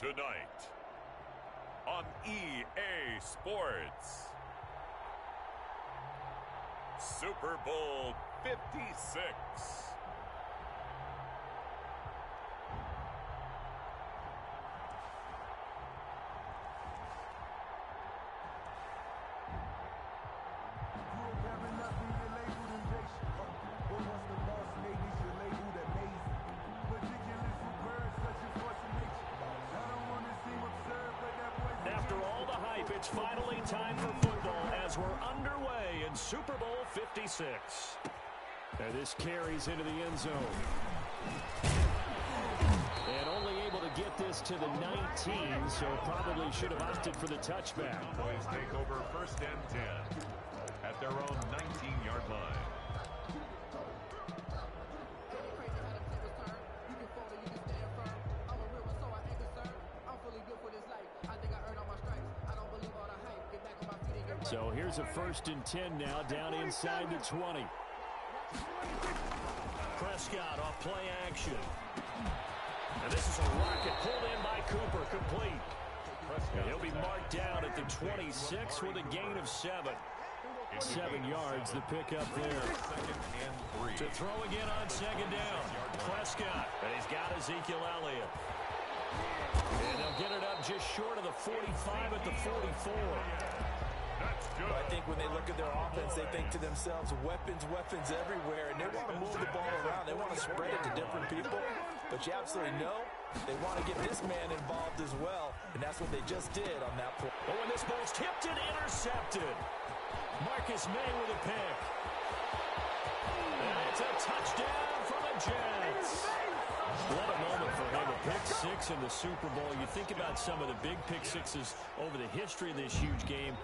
Tonight on EA Sports. Super Bowl 56. Into the end zone. And only able to get this to the 19, so probably should have opted for the touchback. Boys take over first and 10 at their own 19-yard line. So here's a first and 10 now down inside the 20. Prescott off play action. And this is a rocket pulled in by Cooper, complete. And he'll be marked down at the 26 with a gain of seven. Seven yards, the pickup there. To throw again on second down. Prescott, and he's got Ezekiel Elliott. And they'll get it up just short of the 45 at the 44. I think when they look at their offense, they think to themselves, weapons, weapons everywhere, and they want to move the ball around. They want to spread it to different people, but you absolutely know they want to get this man involved as well, and that's what they just did on that play. Oh, and this ball's tipped and intercepted. Marcus Maye with a pick. And it's a touchdown for the Jets. What a moment for him, a pick six in the Super Bowl. You think about some of the big pick sixes over the history of this huge game.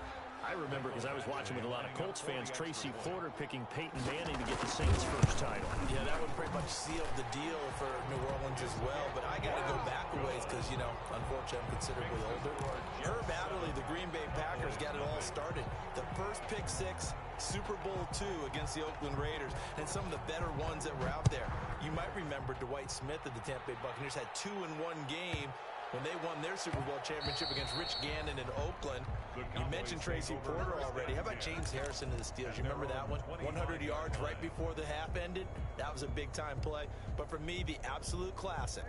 I remember because I was watching with a lot of Colts fans, Tracy Porter picking Peyton Manning to get the Saints' first title. Yeah, that would pretty much seal the deal for New Orleans as well. But I got to go back a ways because, you know, unfortunately I'm considerably older. Herb Adderley, the Green Bay Packers, got it all started. The first pick six, Super Bowl two against the Oakland Raiders, and some of the better ones that were out there. You might remember Dwight Smith of the Tampa Bay Buccaneers had two in one game when they won their Super Bowl championship against Rich Gannon in Oakland. You mentioned Tracy Porter already. How about James Harrison of the Steelers? You remember that one? 100 yards right before the half ended. That was a big-time play. But for me, the absolute classic,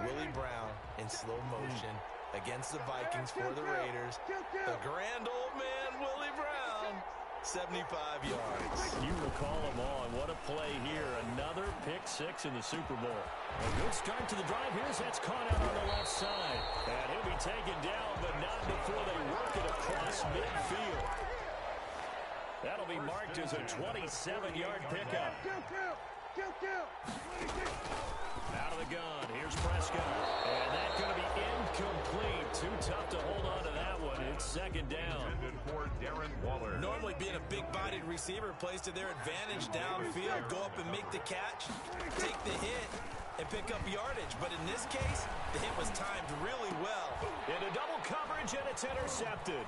Willie Brown in slow motion against the Vikings for the Raiders. The grand old man, Willie Brown. 75 yards. You recall them all, and what a play here. Another pick six in the Super Bowl. A good start to the drive. Here's that's caught out on the left side. And he'll be taken down, but not before they work it across midfield. That'll be marked as a 27-yard pickup. Out of the gun. Here's Prescott. And that's going to be incomplete. Too tough to hold on to that one. It's second down. Waller. Normally being a big-bodied receiver plays to their advantage downfield. Go up and make the catch, take the hit, and pick up yardage. But in this case, the hit was timed really well. Into double coverage, and it's intercepted.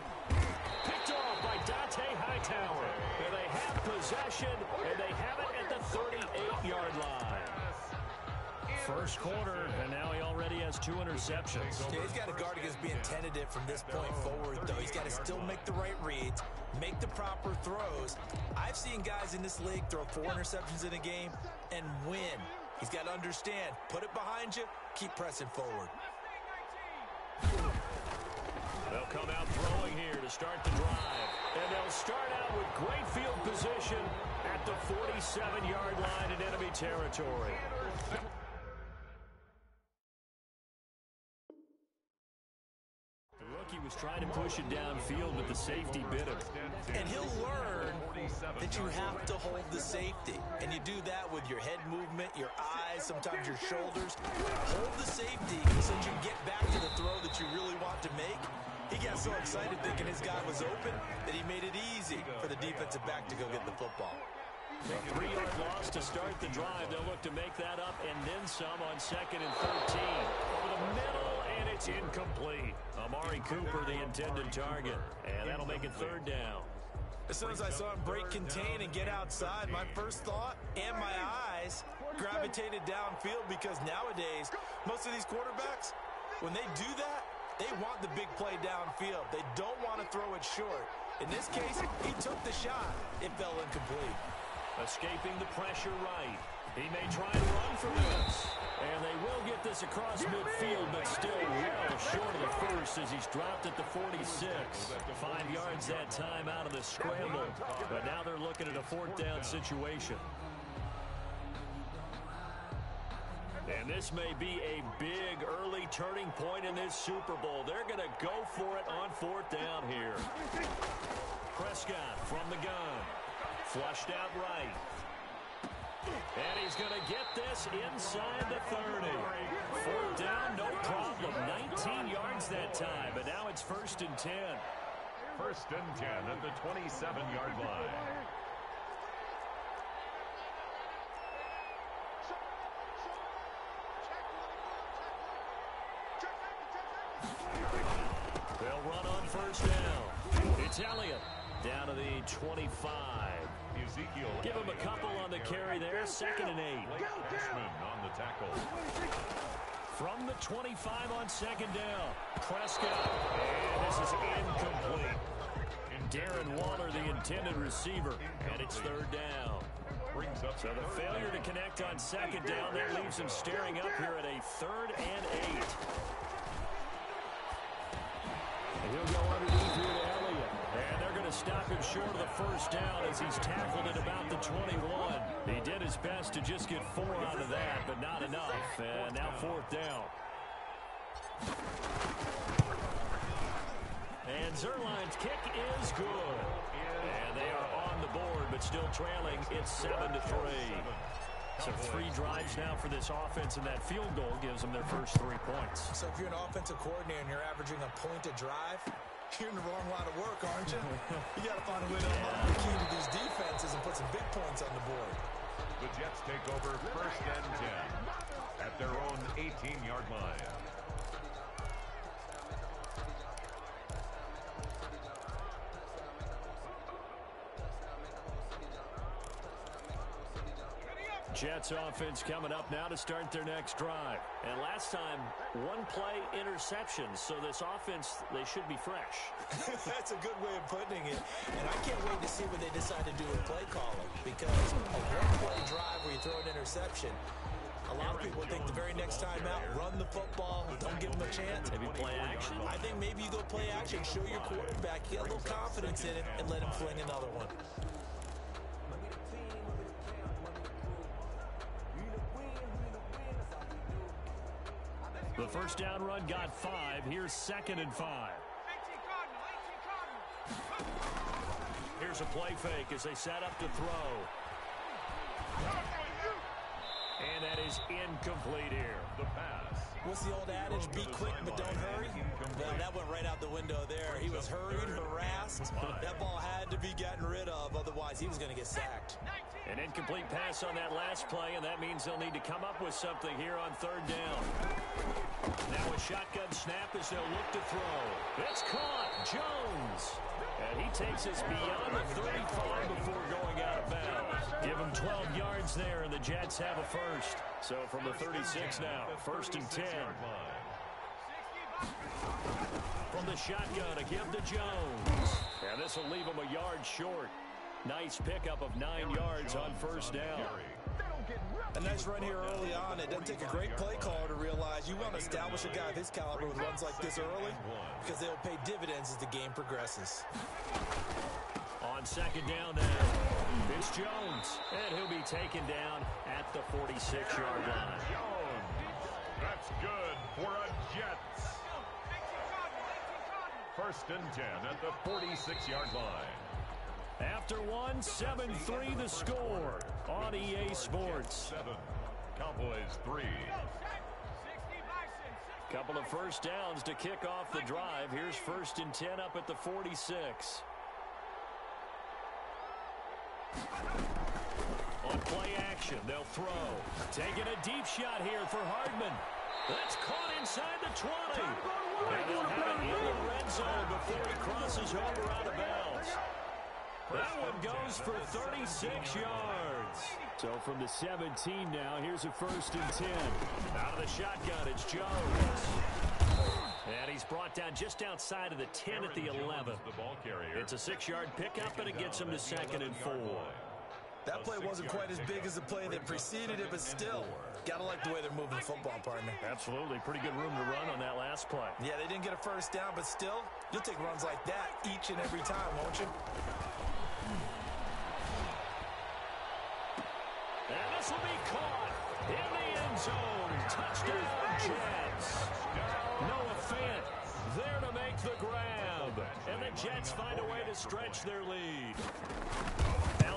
Picked off by Dont'a Hightower. And they have possession, and they have it at the 38-yard line. First quarter, and now he already has two interceptions. Yeah, he's got to guard against being tentative from this point forward, though. He's got to still make the right reads, make the proper throws. I've seen guys in this league throw four interceptions in a game and win. He's got to understand, put it behind you, keep pressing forward. They'll come out throwing here to start the drive. And they'll start out with great field position at the 47-yard line in enemy territory. Was trying to push it downfield, but the safety bit him. And he'll learn that you have to hold the safety. And you do that with your head movement, your eyes, sometimes your shoulders. Hold the safety so that you get back to the throw that you really want to make. He got so excited thinking his guy was open that he made it easy for the defensive back to go get the football. A three-yard loss to start the drive. They'll look to make that up and then some on second and 13. Over the middle, and it's incomplete. Amari Cooper, the intended target. And that'll make it third down. As soon as I saw him break contain and get outside, my first thought and my eyes gravitated downfield because nowadays, most of these quarterbacks, When they do that, they want the big play downfield. They don't want to throw it short. In this case, he took the shot. It fell incomplete. Escaping the pressure right. He may try to run for this. And they will get this across midfield, but still well short of the first as he's dropped at the 46. Five yards that time out of the scramble. But now they're looking at a fourth down situation. And this may be a big early turning point in this Super Bowl. They're going to go for it on fourth down here. Prescott from the gun. Flushed out right. And he's going to get this inside the 30. Fourth down, no problem. 19 yards that time, but now it's first and 10. First and 10 at the 27-yard line. They'll run on first down. It's Elliott down to the 25. Ezekiel Give him a couple on the carry there. Second and eight. On the tackle. From the 25 on second down. Prescott. And this is incomplete. Darren Waller, the intended receiver. And it's third down. So the failure to connect on second down, that leaves him staring up here at a third and eight. And he'll go stop him short of the first down as he's tackled at about the 21. He did his best to just get four out of that, but not enough. And now fourth down. And Zuerlein's kick is good. And they are on the board, but still trailing. It's 7 to three. So three drives now for this offense, and that field goal gives them their first three points. So if you're an offensive coordinator and you're averaging a point a drive, you're in the wrong line of work, aren't you? you got to find a way to unlock the key to these defenses and put some big points on the board. The Jets take over first and 10 at their own 18-yard line. Jets offense coming up now to start their next drive. And last time, one play interception. So this offense, they should be fresh. That's a good way of putting it. And I can't wait to see what they decide to do with play calling. Because a one-play drive where you throw an interception, a lot of people think the very next time out, run the football, don't give them a chance. Maybe play action. I think maybe you go play action, show your quarterback, get a little confidence in it, and let him fling another one. Down run got five. Here's second and five. Here's a play fake as they set up to throw. And that is incomplete here. The pass. What's the old adage? Be quick, but don't hurry. Well, that went right out the window there. He was hurried, harassed. That ball had to be gotten rid of, otherwise he was going to get sacked. An incomplete pass on that last play, and that means they'll need to come up with something here on third down. Now a shotgun snap as they'll look to throw. It's caught. Jones. And he takes us beyond the 35 before going out of bounds. Give him 12 yards there, and the Jets have a first. So from the 36 now, first and 10. From the shotgun, a give to Jones. And this will leave him a yard short. Nice pickup of nine yards on first down. A nice run here early on. It doesn't take a great play caller to realize you want to establish a guy of his caliber with runs like this early because they'll pay dividends as the game progresses. On second down now, it's Jones. And he'll be taken down at the 46-yard line. Jones. That's good for a Jets. First and 10 at the 46-yard line. After one, 7-3 the score on EA Sports. Seven. Cowboys three. Couple of first downs to kick off the drive. Here's first and 10 up at the 46. On play action, they'll throw. Taking a deep shot here for Hardman. That's caught inside the 20. And they'll have it in the red zone before he crosses over out of bounds. That one goes for 36 yards. So from the 17 now, here's a first and 10. Out of the shotgun, it's Jones. And he's brought down just outside of the 10 at the 11. The ball carrier. It's a six-yard pickup, and it gets him to second and four. That play wasn't quite as big as the play that preceded it, but still, gotta like the way they're moving the football, partner. Absolutely. Pretty good room to run on that last play. Yeah, they didn't get a first down, but still, you'll take runs like that each and every time, won't you? And this will be caught in the end zone. Touchdown, Jets. Noah Fant there to make the grab. And the Jets find a way to stretch their lead.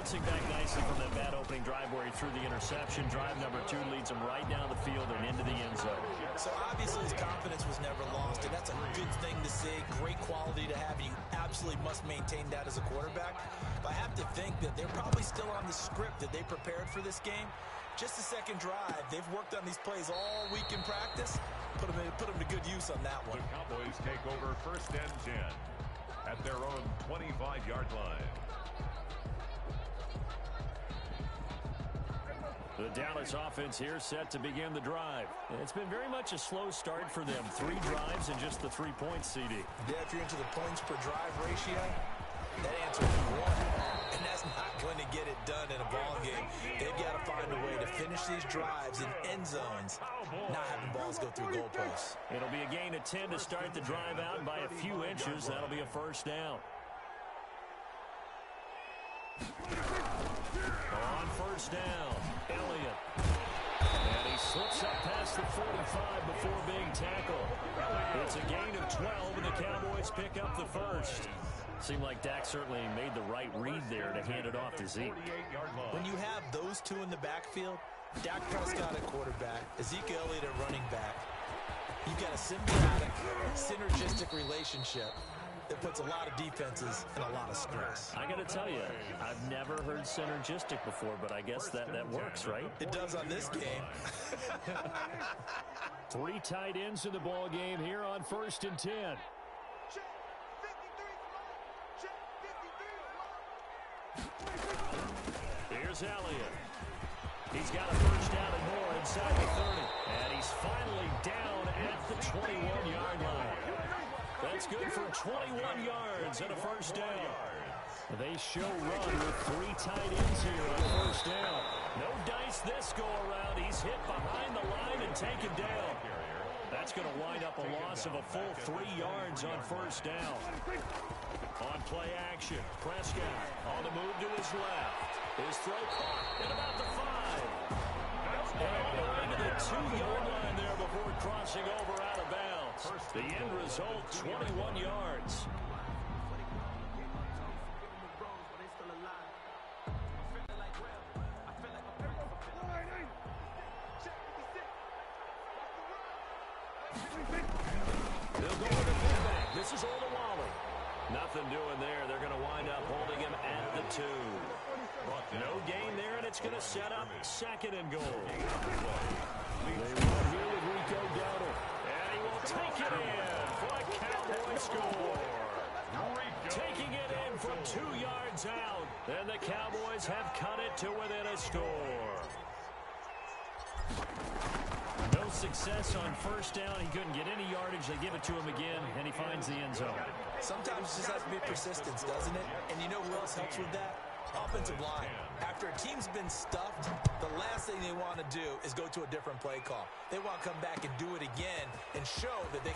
Bouncing back nicely from that bad opening drive where he threw the interception. Drive number two leads him right down the field and into the end zone. So obviously his confidence was never lost, and that's a good thing to see. Great quality to have, you absolutely must maintain that as a quarterback. But I have to think that they're probably still on the script that they prepared for this game. Just the second drive. They've worked on these plays all week in practice. Put them, in, put them to good use on that one. The Cowboys take over first and 10 at their own 25-yard line. The Dallas offense here set to begin the drive. It's been very much a slow start for them. Three drives and just the three points, CD. Yeah, if you're into the points per drive ratio, that answer is one. And that's not going to get it done in a ball game. They've got to find a way to finish these drives in end zones, not having balls go through goalposts. It'll be a gain of 10 to start the drive out by a few inches. That'll be a first down. On first down, Elliott. And he slips up past the 45 before being tackled. It's a gain of 12, and the Cowboys pick up the first. Seemed like Dak certainly made the right read there to hand it off to Zeke. When you have those two in the backfield, Dak Prescott at quarterback, Ezekiel Elliott at running back, you've got a symbiotic, synergistic relationship that puts a lot of defenses in a lot of stress. I got to tell you, I've never heard synergistic before, but I guess that, that works, right? It does on this game. Three tight ends in the ball game here on first and 10. Here's Elliott. He's got a first down and more inside the 30. And he's finally down at the 21-yard line. That's good for 21 yards and a first down. They show run with three tight ends here on first down. No dice this go around. He's hit behind the line and taken down. That's going to wind up a loss of a full three yards on first down. On play action, Prescott on the move to his left. His throw caught at about the five. And all the way to the two-yard line there before crossing over out of bounds. The end result, 21 yards.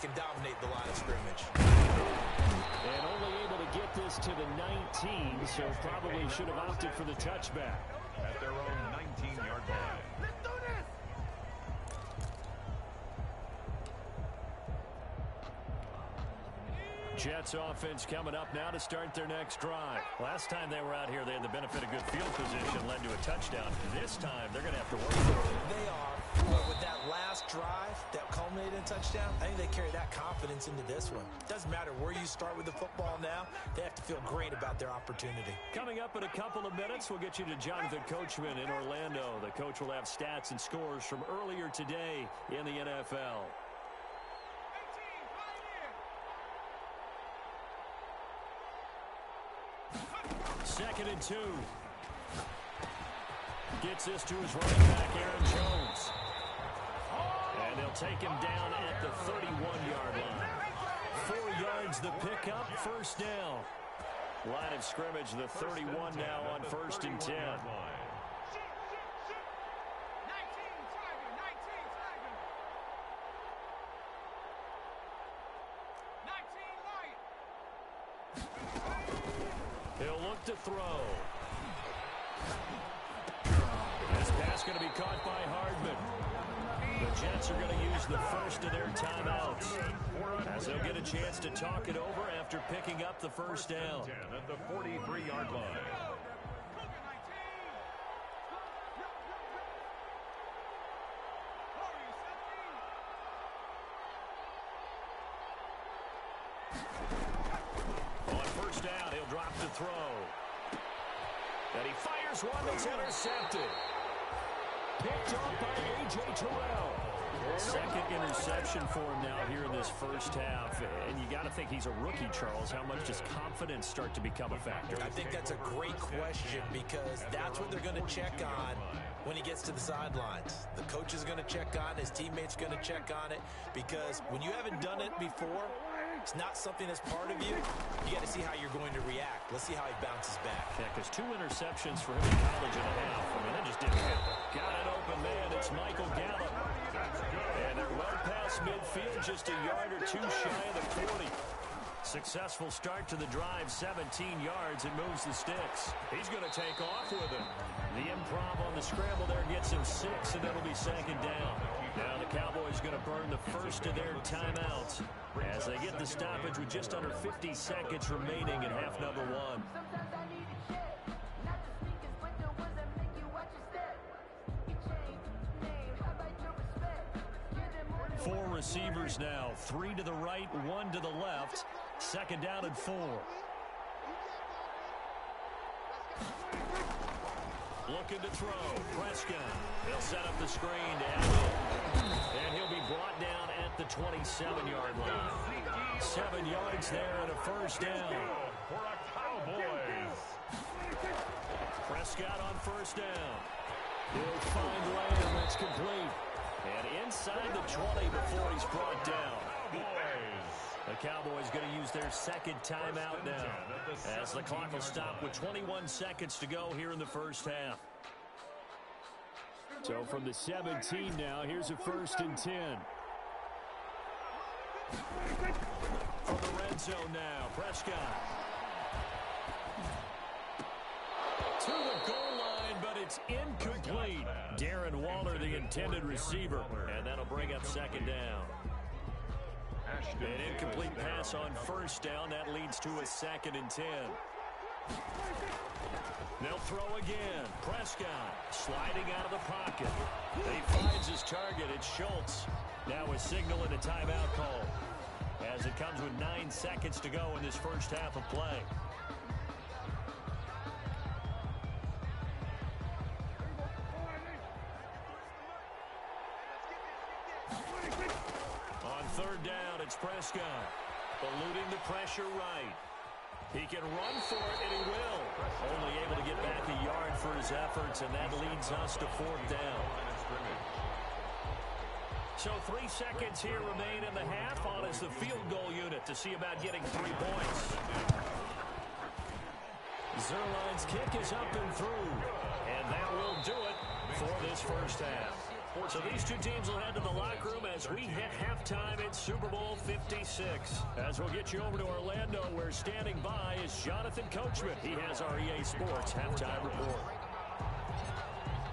Can dominate the line of scrimmage. And only able to get this to the 19, so probably should have opted for the touchback. At their own 19-yard line. Jets offense coming up now to start their next drive. Last time they were out here, they had the benefit of good field position, led to a touchdown. This time, they're going to have to work for it. They are. Last drive that culminated in touchdown, I think they carry that confidence into this one. Doesn't matter where you start with the football now, they have to feel great about their opportunity. Coming up in a couple of minutes, we'll get you to Jonathan Coachman in Orlando. The coach will have stats and scores from earlier today in the NFL. Second and two. Gets this to his running back, Aaron Jones. They'll take him down at the 31-yard line. Four yards the pickup, first down. Line of scrimmage, the 31 now on first and 10. He'll look to throw. This pass going to be caught by Hardman. The Jets are going to use the first of their timeouts as they'll get a chance to talk it over after picking up the first down. At the 43-yard line. On first down, he'll drop to throw. And he fires one that's intercepted. Picked up by A.J. Terrell. Second interception for him now here in this first half. And you got to think he's a rookie, Charles. How much does confidence start to become a factor? I think that's a great question because that's what they're going to check on when he gets to the sidelines. The coach is going to check on it. his teammates going to check on it because when you haven't done it before, it's not something that's part of you. You got to see how you're going to react. Let's see how he bounces back. Yeah, because two interceptions for him in college and a half. I mean, that just didn't happen. Got an open man. It's Michael Gallup. And they're well past midfield, just a yard or two shy of the 40. Successful start to the drive, 17 yards, and moves the sticks. He's going to take off with it. The improv on the scramble there gets him six, and that'll be second down. Now the Cowboys going to burn the first of their timeouts as they get the stoppage with just under 50 seconds remaining in half number one. Receivers now, three to the right, one to the left. Second down and four. Looking to throw. Prescott. He'll set up the screen to Allen. And he'll be brought down at the 27-yard line. Seven yards there and a first down. For a Cowboys. Prescott on first down. He'll find Lamb. That's complete. And inside the 20 before he's brought down. The Cowboys going to use their second timeout now as the clock will stop with 21 seconds to go here in the first half. So from the 17 now, here's a first and 10. From the red zone now, Prescott. To the goal line, but it's incomplete. Darren Waller, intended receiver, and that'll bring up second down. An incomplete pass on first down. That leads to a second and ten. They'll throw again. Prescott sliding out of the pocket. He finds his target. It's Schultz. Now a signal and a timeout call as it comes with nine seconds to go in this first half of play. Eluding the pressure right. He can run for it, and he will. Only able to get back a yard for his efforts, and that leads us to fourth down. So three seconds here remain in the half on as the field goal unit to see about getting three points. Zuerlein's kick is up and through, and that will do it for this first half. So these two teams will head to the locker room as we hit halftime in Super Bowl 56. As we'll get you over to Orlando, where standing by is Jonathan Coachman. He has our EA Sports halftime report.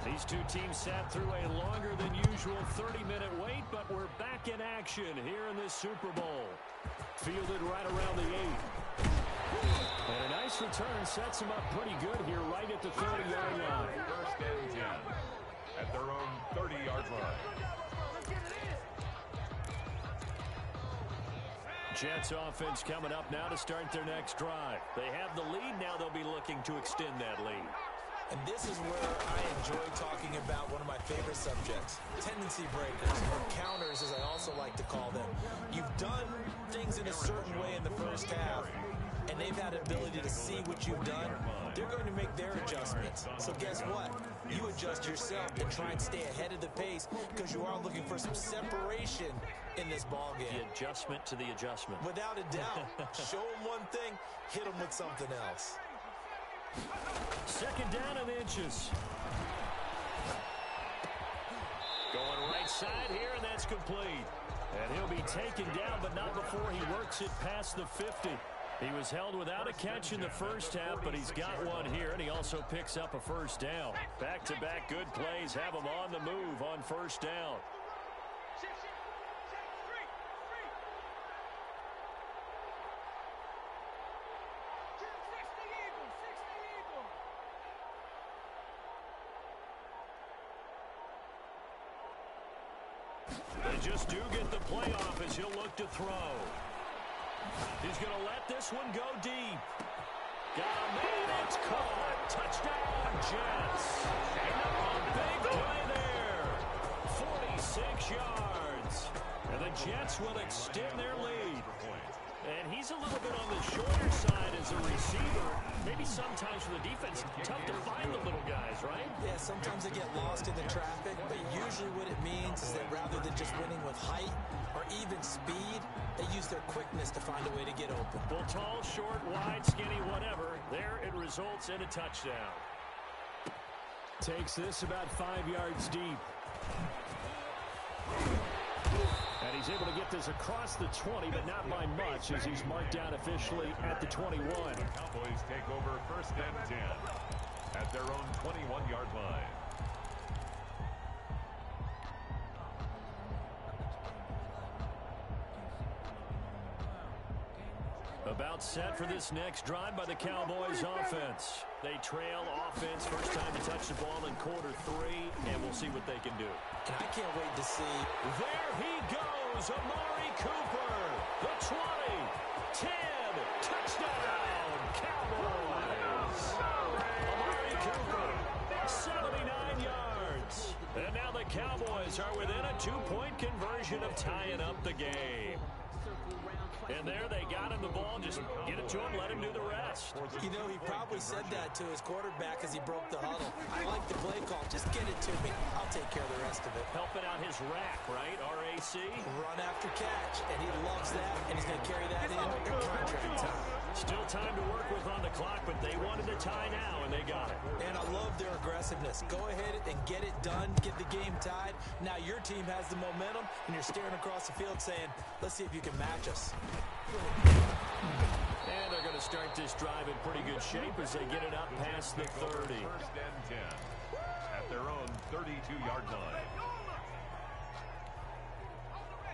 These two teams sat through a longer than usual 30-minute wait, but we're back in action here in this Super Bowl. Fielded right around the eight. And a nice return sets him up pretty good here right at the 30-yard line. First and 10 at their own 30-yard line. Jets offense coming up now to start their next drive. They have the lead. Now they'll be looking to extend that lead. And this is where I enjoy talking about one of my favorite subjects, tendency breakers, or counters as I also like to call them. You've done things in a certain way in the first half, and they've had ability to see what you've done. They're going to make their adjustments. So guess what? You adjust yourself and try and stay ahead of the pace because you are looking for some separation in this ball game. The adjustment to the adjustment. Without a doubt. Show them one thing, hit them with something else. Second down and inches. Going right side here, and that's complete. And he'll be taken down, but not before he works it past the 50. He was held without a catch in the first half, but he's got one here, and he also picks up a first down. Back-to-back -back good plays have him on the move on first down. They just do get the play off as he'll look to throw. He's going to let this one go deep. Got a it's caught. Touchdown, Jets. A big play there. 46 yards. And the Jets will extend their lead. And he's a little bit on the shorter side as a receiver. Maybe sometimes for the defense, tough to find the little guys, right? Yeah, sometimes they get lost in the traffic, but usually what it means is that rather than just winning with height even speed, they use their quickness to find a way to get open. Well, tall, short, wide, skinny, whatever, there it results in a touchdown. Takes this about five yards deep. And he's able to get this across the 20, but not by much as he's marked down officially at the 21. The Cowboys take over first and 10 at their own 21-yard line. Set for this next drive by the Cowboys offense. They trail offense first time to touch the ball in quarter three, and we'll see what they can do. And I can't wait to see. There he goes, Amari Cooper. The 20, 10, touchdown, Cowboys. Amari Cooper, 79 yards. And now the Cowboys are within a two-point conversion of tying up the game. And there they got him the ball. Just get it to him, let him do the rest. You know, he probably said that to his quarterback as he broke the huddle. I like the play call. Just get it to me. I'll take care of the rest of it. Helping out his rack, right? RAC. Run after catch. And he loves that. And he's going to carry that in in contract time. Still time to work with on the clock, but they wanted to tie now, and they got it. And I love their aggressiveness. Go ahead and get it done. Get the game tied. Now your team has the momentum, and you're staring across the field saying, let's see if you can match us. And they're going to start this drive in pretty good shape as they get it up past the 30. First and 10 at their own 32-yard line.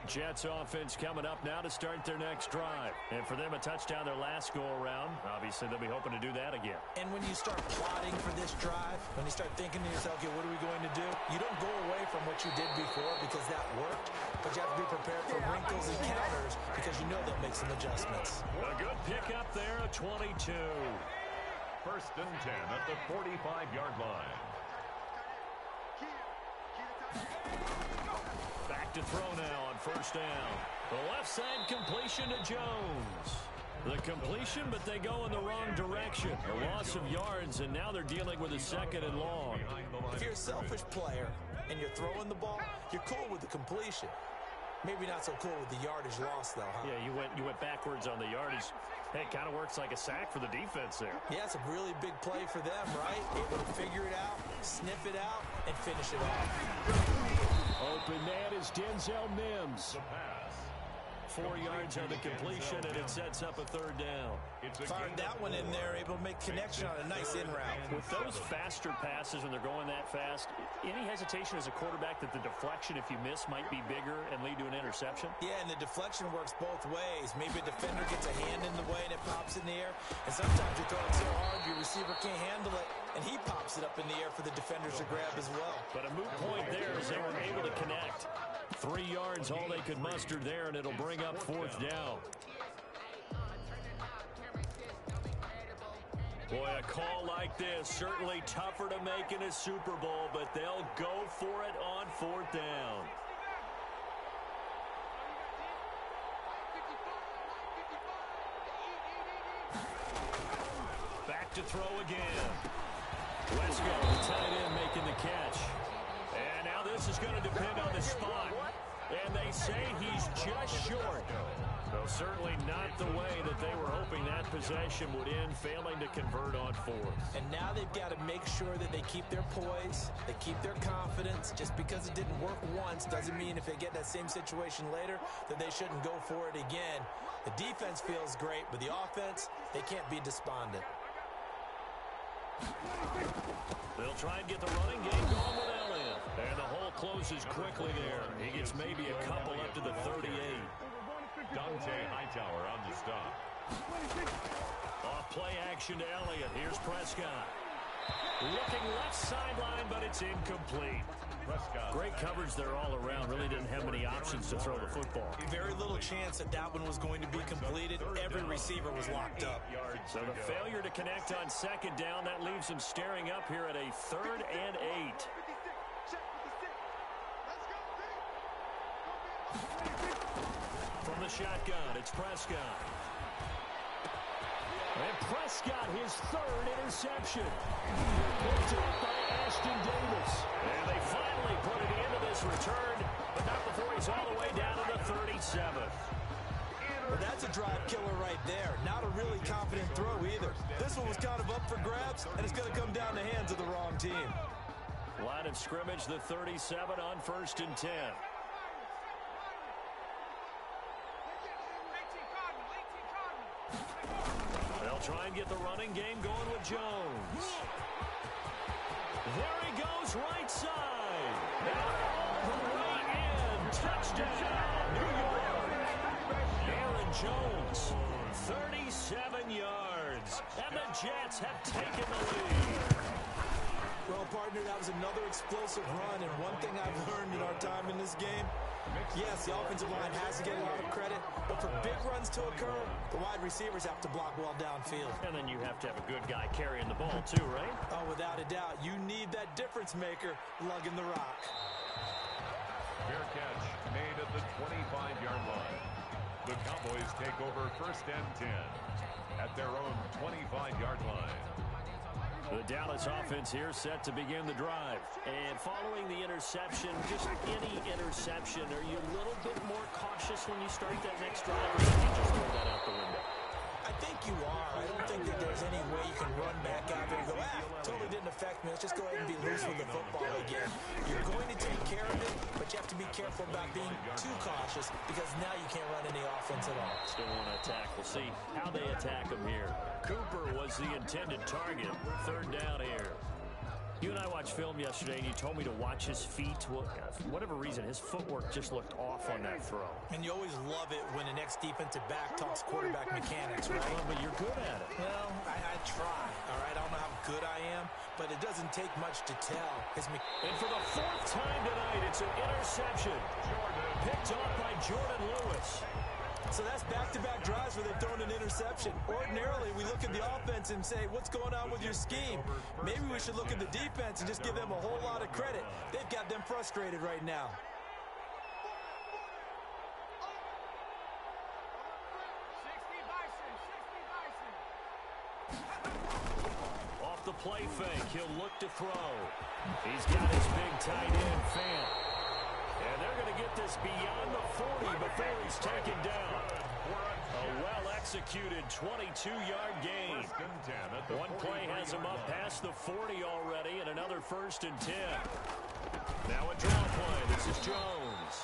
Jets offense coming up now to start their next drive. And for them, a touchdown their last go-around. Obviously, they'll be hoping to do that again. And when you start plotting for this drive, when you start thinking to yourself, okay, what are we going to do? You don't go away from what you did before because that worked, but you have to be prepared for wrinkles and counters because you know they'll make some adjustments. A good pickup there, a 22. First and 10 at the 45-yard line. Back to throw now on first down. The left side completion to Jones. The completion, but they go in the wrong direction. A loss of yards, and now they're dealing with a second and long. If you're a selfish player and you're throwing the ball, you're cool with the completion. Maybe not so cool with the yardage loss, though, huh? Yeah, you went you went backwards on the yardage. Hey, it kind of works like a sack for the defense there. Yeah, it's a really big play for them, right? Able to figure it out, sniff it out, and finish it off. Open man is Denzel Mims. The pass. Four yards on the completion, and it sets up a third down. Fired that one in there, able to make connection on a nice in route. With those faster passes when they're going that fast, any hesitation as a quarterback that the deflection, if you miss, might be bigger and lead to an interception? Yeah, and the deflection works both ways. Maybe a defender gets a hand in the way and it pops in the air. And sometimes you throw it so hard your receiver can't handle it, and he pops it up in the air for the defenders to grab as well. But a moot point there as they were able to connect. Three yards, all they could muster there, and it'll bring up fourth down. Boy, a call like this, certainly tougher to make in a Super Bowl, but they'll go for it on fourth down. Back to throw again. Wesco, the tight end, making the catch. And now this is going to depend on the spot. And they say he's just short. So certainly not the way that they were hoping that possession would end, failing to convert on fourth. And now they've got to make sure that they keep their poise, they keep their confidence. Just because it didn't work once doesn't mean if they get that same situation later that they shouldn't go for it again. The defense feels great, but the offense, they can't be despondent. They'll try and get the running game going. And the hole closes quickly there. He gets maybe a couple up to the 38. Dont'a Hightower on the stop. Off play action to Elliott. Here's Prescott. Looking left sideline, but it's incomplete. Great coverage there all around. Really didn't have many options to throw the football. Very little chance that that one was going to be completed. Every receiver was locked up. So the failure to connect on second down, that leaves him staring up here at a third and eight. The shotgun, it's Prescott. And Prescott, his third interception. Picked up by Ashtyn Davis. And they finally put it into this return, but not before he's all the way down to the 37th. Well, that's a drive killer right there. Not a really confident throw either. This one was kind of up for grabs, and it's going to come down the hands of the wrong team. Line of scrimmage, the 37 on first and 10. They'll try and get the running game going with Jones. There he goes, right side. Way in. Touchdown, New York. Aaron Jones, 37 yards. And the Jets have taken the lead. Well, partner, that was another explosive run, and one thing I've learned in our time in this game, yes, the offensive line has to get a lot of credit, but for big runs to occur, the wide receivers have to block well downfield. And then you have to have a good guy carrying the ball too, right? Oh, without a doubt, you need that difference maker lugging the rock. Fair catch made at the 25-yard line. The Cowboys take over first and 10 at their own 25-yard line. The Dallas offense here set to begin the drive. And following the interception, just any interception, are you a little bit more cautious when you start that next drive, or you just throw that out the window? I think you are. I don't think that there's any way you can run back out there and go, ah, totally didn't affect me. Let's just go ahead and be loose with the football again. You're going to take care of it, but you have to be careful about being too cautious because now you can't run any offense at all. Still want to attack. We'll see how they attack him here. Cooper was the intended target. Third down here. You and I watched film yesterday, and you told me to watch his feet. Well, for whatever reason, his footwork just looked off on that throw. And you always love it when the next defensive back talks quarterback mechanics, right? Well, but you're good at it. Well, I, I try, all right? I don't know how good I am, but it doesn't take much to tell. His me And for the fourth time tonight, it's an interception. Picked off by Jordan Lewis. So that's back-to-back drives where they've thrown an interception. Ordinarily, we look at the offense and say, what's going on with your scheme? Maybe we should look at the defense and just give them a whole lot of credit. They've got them frustrated right now. Off the play fake, he'll look to throw. He's got his big tight end, Fant. And they're going to get this beyond the 40 before he's taken down. A well-executed 22-yard gain. One play has him up past the 40 already, and another first and 10. Now a draw play. This is Jones.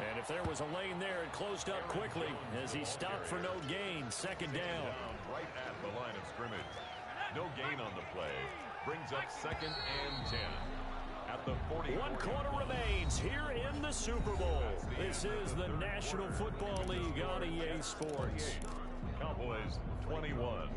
And if there was a lane there, it closed up quickly as he stopped for no gain. Second down. Right at the line of scrimmage. No gain on the play. Brings up second and 10 at the 40. One quarter remains here in the Super Bowl. This is the National Football League on EA Sports. Cowboys 21.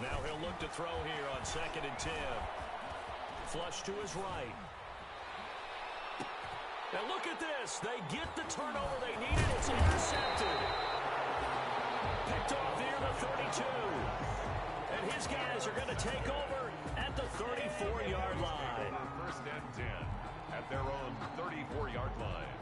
Now he'll look to throw here on second and 10. Flush to his right. Now look at this. They get the turnover they needed. It's intercepted. Picked off near the 32. And his guys are going to take over at the 34-yard line. First and 10 at at their own 34-yard line.